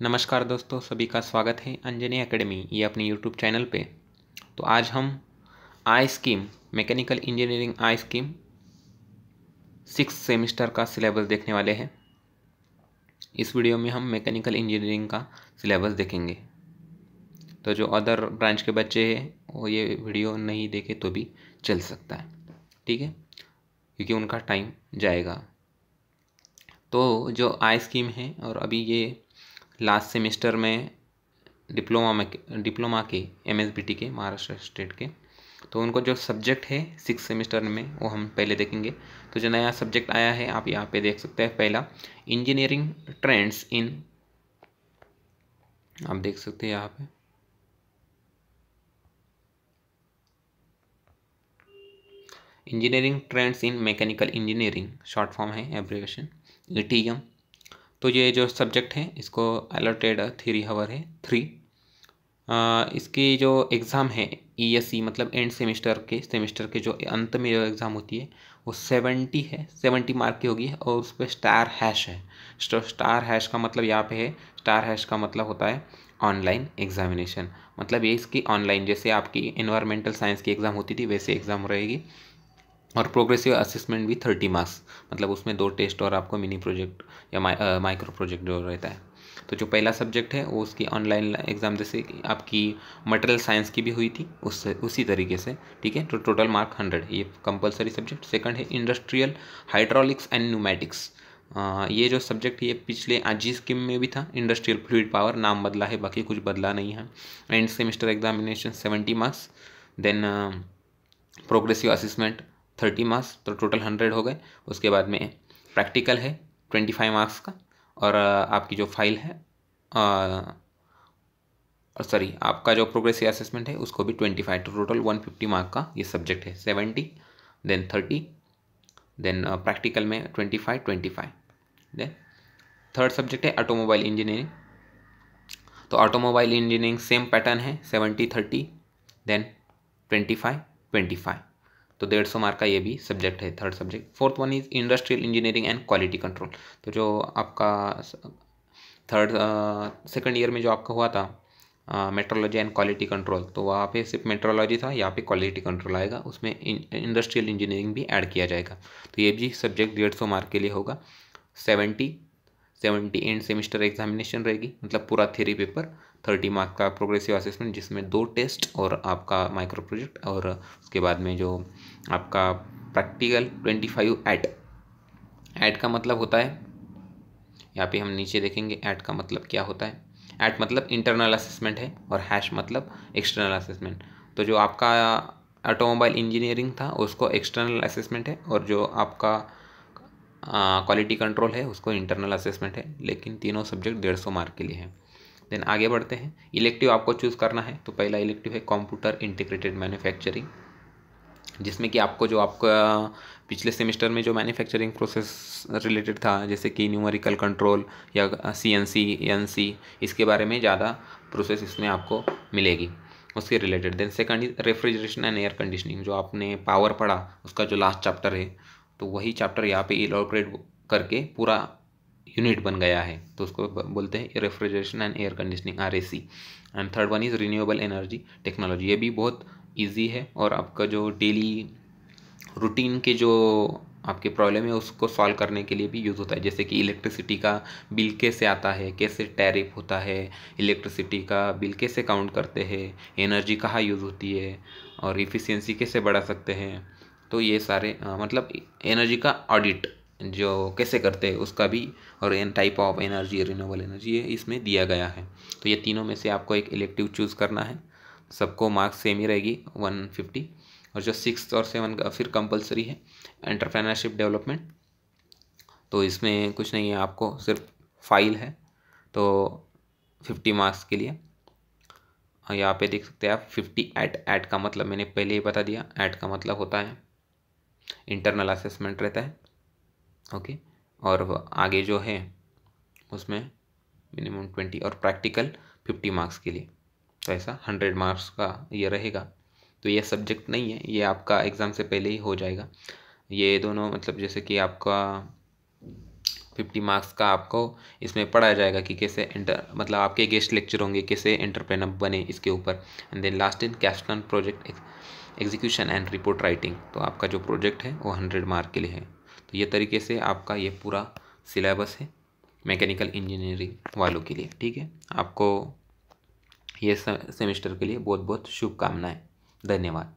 नमस्कार दोस्तों, सभी का स्वागत है अंजनी एकेडमी, ये अपने यूट्यूब चैनल पे। तो आज हम I scheme mechanical engineering I scheme six semester का सिलेबस देखने वाले हैं। इस वीडियो में हम मैकेनिकल इंजीनियरिंग का सिलेबस देखेंगे। तो जो अदर ब्रांच के बच्चे हैं, वो ये वीडियो नहीं देखे तो भी चल सकता है, ठीक है? क्योंकि उनका टाइम जाएगा। तो जो आई स्कीम है और अभी ये लास्ट सेमेस्टर में डिप्लोमा में, डिप्लोमा के एम के, महाराष्ट्र स्टेट के। तो उनको जो सब्जेक्ट है सिक्स सेमेस्टर में, वो हम पहले देखेंगे। तो जो नया सब्जेक्ट आया है, आप यहाँ पे देख सकते हैं। पहला इंजीनियरिंग ट्रेंड्स इन आप देख सकते हैं यहाँ पे। Engineering trends in mechanical engineering short form है एब्रिवेशन ई तो ये जो सब्जेक्ट है, इसको अलर्टेड थ्री हावर है थ्री इसकी जो एग्ज़ाम है ई एस सी मतलब एंड सेमेस्टर के सेमेस्टर के जो अंत में जो एग्ज़ाम होती है, वो सेवेंटी है सेवेंटी मार्क की होगी और उस पर स्टार हैश है. स्टार हैश का मतलब यहाँ पे है स्टार हैश का मतलब होता है ऑनलाइन एग्जामिनेशन मतलब ये इसकी ऑनलाइन जैसे आपकी इन्वायरमेंटल साइंस की एग्ज़ाम होती थी, वैसे एग्ज़ाम रहेगी. और प्रोग्रेसिव असेसमेंट भी थर्टी मार्क्स मतलब उसमें दो टेस्ट और आपको मिनी प्रोजेक्ट या माइक्रो प्रोजेक्ट जो रहता है। तो जो पहला सब्जेक्ट है, वो उसकी ऑनलाइन एग्ज़ाम जैसे आपकी मटेरियल साइंस की भी हुई थी, उससे, उसी तरीके से, ठीक है? तो टोटल मार्क हंड्रेड ये कंपलसरी सब्जेक्ट सेकंड है इंडस्ट्रियल हाइड्रोलिक्स एंड न्यूमेटिक्स ये जो सब्जेक्ट ये पिछले आज स्कीम में भी था इंडस्ट्रियल फ्लूड पावर नाम बदला है, बाकी कुछ बदला नहीं है। End semester examination seventy marks then progressive assessment thirty marks तो टोटल हंड्रेड हो गए। उसके बाद में प्रैक्टिकल है ट्वेंटी फाइव मार्क्स का और आपकी जो फ़ाइल है सॉरी आपका जो प्रोग्रेसिव असेसमेंट है, उसको भी ट्वेंटी फाइव तो टोटल वन फिफ्टी मार्क का ये सब्जेक्ट है। Seventy then thirty then practical में twenty five twenty five then third subject है ऑटोमोबाइल इंजीनियरिंग तो ऑटोमोबाइल इंजीनियरिंग सेम पैटर्न है seventy thirty then twenty five twenty five तो डेढ़ सौ मार्क का ये भी सब्जेक्ट है third subject fourth one is industrial engineering and quality control तो जो आपका थर्ड सेकंड ईयर में जो आपका हुआ था मेट्रोलॉजी एंड क्वालिटी कंट्रोल तो वहाँ पे सिर्फ़ मेट्रोलॉजी था, यहाँ पे क्वालिटी कंट्रोल आएगा, उसमें इंडस्ट्रियल इंजीनियरिंग भी ऐड किया जाएगा. तो ये भी सब्जेक्ट डेढ़ सौ मार्क के लिए होगा. Seventy seventy end semester examination रहेगी मतलब पूरा थ्योरी पेपर थर्टी मार्क का प्रोग्रेसिव असेसमेंट जिसमें दो टेस्ट और आपका माइक्रो प्रोजेक्ट और उसके बाद में जो आपका practical twenty five eight eight का मतलब होता है, यहाँ पे हम नीचे देखेंगे एट का मतलब क्या होता है? एट मतलब इंटरनल असेसमेंट है और हैश मतलब एक्सटर्नल असेसमेंट तो जो आपका ऑटोमोबाइल इंजीनियरिंग था, उसको एक्सटर्नल असेसमेंट है और जो आपका क्वालिटी कंट्रोल है, उसको इंटरनल असेसमेंट है, लेकिन तीनों सब्जेक्ट डेढ़ सौ मार्क के लिए है। देन आगे बढ़ते हैं। इलेक्टिव आपको चूज़ करना है तो पहला इलेक्टिव है कंप्यूटर इंटीग्रेटेड मैन्युफैक्चरिंग जिसमें कि आपको जो आपका पिछले सेमेस्टर में जो मैन्युफैक्चरिंग प्रोसेस रिलेटेड था, जैसे कि न्यूमेरिकल कंट्रोल या C N C N C इसके बारे में ज़्यादा प्रोसेस इसमें आपको मिलेगी, उसके related then second refrigeration and air conditioning जो आपने पावर पढ़ा, उसका जो लास्ट चैप्टर है तो वही चैप्टर यहाँ पे इलाबरेट करके पूरा यूनिट बन गया है। तो उसको बोलते हैं refrigeration and air conditioning RAC and third one is renewable energy technology ये भी बहुत ईजी है और आपका जो डेली रूटीन के जो आपके प्रॉब्लम है, उसको सॉल्व करने के लिए भी यूज़ होता है। जैसे कि इलेक्ट्रिसिटी का बिल कैसे आता है, कैसे टैरिफ होता है इलेक्ट्रिसिटी का बिल कैसे काउंट करते हैं एनर्जी कहाँ यूज़ होती है, और इफ़िशियंसी कैसे बढ़ा सकते हैं। तो ये सारे आ, मतलब एनर्जी का ऑडिट जो कैसे करते हैं उसका भी और an type of energy renewable energy ये इसमें दिया गया है। तो ये तीनों में से आपको एक इलेक्टिव चूज़ करना है। सबको मार्क्स सेम ही रहेगी वन फिफ्टी और जो सिक्स और सेवन का फिर कंपलसरी है एंटरप्रेनरशिप डेवलपमेंट तो इसमें कुछ नहीं है आपको सिर्फ़ फ़ाइल है तो फिफ्टी मार्क्स के लिए। यहाँ पे देख सकते हैं आप फिफ्टी एट एट का मतलब मैंने पहले ही बता दिया एट का मतलब होता है इंटरनल असेसमेंट रहता है ओके और आगे जो है, उसमें मिनिमम ट्वेंटी और प्रैक्टिकल फिफ्टी मार्क्स के लिए। तो ऐसा हंड्रेड मार्क्स का ये रहेगा। तो ये सब्जेक्ट नहीं है, ये आपका एग्ज़ाम से पहले ही हो जाएगा। ये दोनों मतलब जैसे कि आपका फिफ्टी मार्क्स का आपको इसमें पढ़ाया जाएगा कि कैसे इंटर मतलब आपके गेस्ट लेक्चर होंगे, कैसे एंटरप्रेनर बने इसके ऊपर। And then last in capstone project execution and report writing तो आपका जो प्रोजेक्ट है, वो हंड्रेड मार्क के लिए है। तो ये तरीके से आपका ये पूरा सिलेबस है मैकेनिकल इंजीनियरिंग वालों के लिए, ठीक है? आपको ये सेमेस्टर के लिए बहुत बहुत शुभकामनाएँ। धन्यवाद।